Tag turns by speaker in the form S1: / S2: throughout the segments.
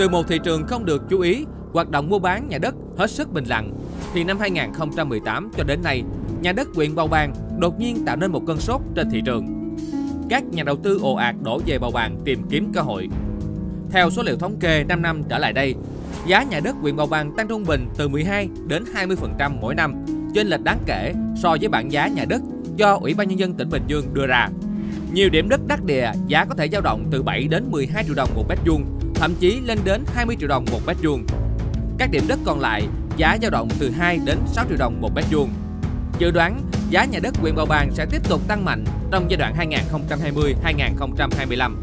S1: Từ một thị trường không được chú ý, hoạt động mua bán nhà đất hết sức bình lặng, thì năm 2018 cho đến nay, nhà đất huyện Bầu Bàng đột nhiên tạo nên một cơn sốt trên thị trường. Các nhà đầu tư ồ ạt đổ về Bầu Bàng tìm kiếm cơ hội. Theo số liệu thống kê 5 năm trở lại đây, giá nhà đất huyện Bầu Bàng tăng trung bình từ 12 đến 20% mỗi năm, trên lệch đáng kể so với bảng giá nhà đất do Ủy ban Nhân dân tỉnh Bình Dương đưa ra. Nhiều điểm đất đắc địa giá có thể dao động từ 7 đến 12 triệu đồng một mét vuông, thậm chí lên đến 20 triệu đồng một mét vuông. Các điểm đất còn lại giá dao động từ 2 đến 6 triệu đồng một mét vuông. Dự đoán giá nhà đất huyện Bầu Bàng sẽ tiếp tục tăng mạnh trong giai đoạn 2020-2025.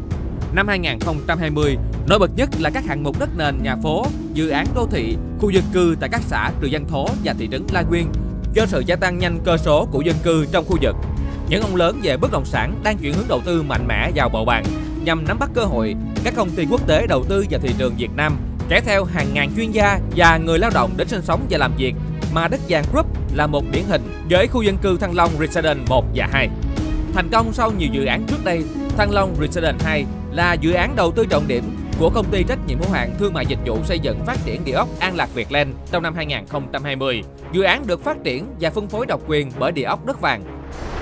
S1: Năm 2020, nổi bật nhất là các hạng mục đất nền nhà phố, dự án đô thị, khu dân cư tại các xã Trừ Giang Thố và thị trấn La Nguyên do sự gia tăng nhanh cơ số của dân cư trong khu vực. Những ông lớn về bất động sản đang chuyển hướng đầu tư mạnh mẽ vào bầu bàn nhằm nắm bắt cơ hội. Các công ty quốc tế đầu tư vào thị trường Việt Nam kéo theo hàng ngàn chuyên gia và người lao động đến sinh sống và làm việc mà Đất Vàng Group là một điển hình với khu dân cư Thăng Long Residence 1 và 2. Thành công sau nhiều dự án trước đây, Thăng Long Residence 2 là dự án đầu tư trọng điểm của công ty trách nhiệm hữu hạn thương mại dịch vụ xây dựng phát triển địa ốc An Lạc Việt trong năm 2020. Dự án được phát triển và phân phối độc quyền bởi địa ốc đất vàng.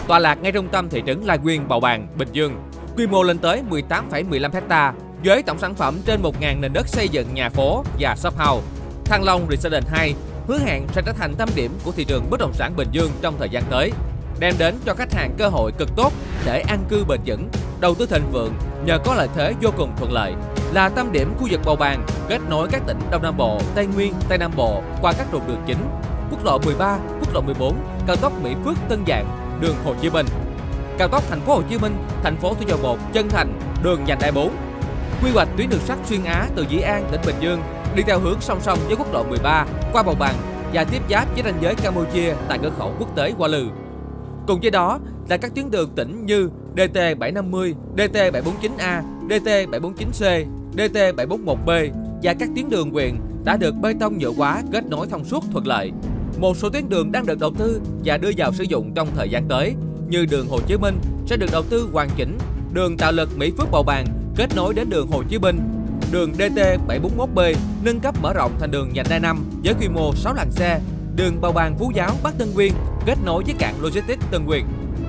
S1: Tọa lạc ngay trung tâm thị trấn La Nguyên, Bầu Bàng, Bình Dương. Quy mô lên tới 18,15 hecta với tổng sản phẩm trên 1.000 nền đất xây dựng nhà phố và shop house. Thăng Long Residence 2 hứa hẹn sẽ trở thành tâm điểm của thị trường bất động sản Bình Dương trong thời gian tới, đem đến cho khách hàng cơ hội cực tốt để an cư bền vững, đầu tư thịnh vượng nhờ có lợi thế vô cùng thuận lợi là tâm điểm khu vực bầu bàn kết nối các tỉnh Đông Nam Bộ, Tây Nguyên, Tây Nam Bộ qua các trục đường chính, quốc lộ 13, quốc lộ 14, cao tốc Mỹ Phước Tân Dạng, đường Hồ Chí Minh, cao tốc Thành phố Hồ Chí Minh, thành phố Thủ Dầu Một, Chân Thành, đường vành đai 4. Quy hoạch tuyến đường sắt xuyên Á từ Dĩ An đến Bình Dương đi theo hướng song song với quốc lộ 13 qua bầu bằng và tiếp giáp với ranh giới Campuchia tại cửa khẩu quốc tế Hoa Lư. Cùng với đó là các tuyến đường tỉnh như DT750, DT749A, DT749C, DT741B và các tuyến đường huyện đã được bê tông nhựa hóa kết nối thông suốt thuận lợi. Một số tuyến đường đang được đầu tư và đưa vào sử dụng trong thời gian tới như đường Hồ Chí Minh sẽ được đầu tư hoàn chỉnh, đường tạo lực Mỹ Phước Bầu Bàng kết nối đến đường Hồ Chí Minh, đường DT741B nâng cấp mở rộng thành đường vành đai 5 với quy mô 6 làn xe, đường Bầu Bàng Phú Giáo Bắc Tân Nguyên kết nối với cảng Logistics Tân Nguyên.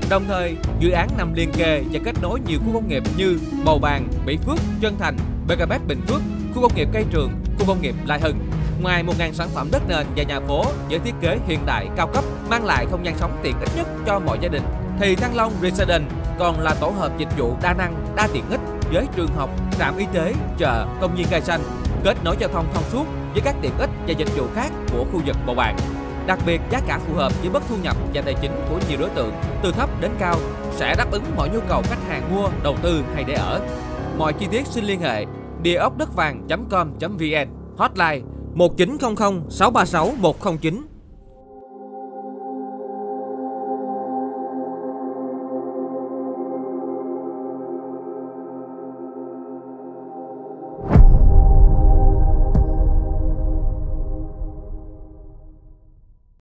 S1: Đồng thời, dự án nằm liên kề và kết nối nhiều khu công nghiệp như Bầu Bàng, Mỹ Phước, Trân Thành, BKB Bình Phước, khu công nghiệp Cây Trường, khu công nghiệp Lai Hưng. Ngoài 1.000 sản phẩm đất nền và nhà phố với thiết kế hiện đại cao cấp mang lại không gian sống tiện ích nhất cho mọi gia đình, thì Thăng Long Residence còn là tổ hợp dịch vụ đa năng, đa tiện ích với trường học, trạm y tế, chợ, công viên cây xanh, kết nối giao thông thông suốt với các tiện ích và dịch vụ khác của khu vực Bầu bạn. Đặc biệt, giá cả phù hợp với mức thu nhập và tài chính của nhiều đối tượng, từ thấp đến cao, sẽ đáp ứng mọi nhu cầu khách hàng mua, đầu tư hay để ở. Mọi chi tiết xin liên hệ địa ốc đất vàng.com.vn Hotline 1900 636 109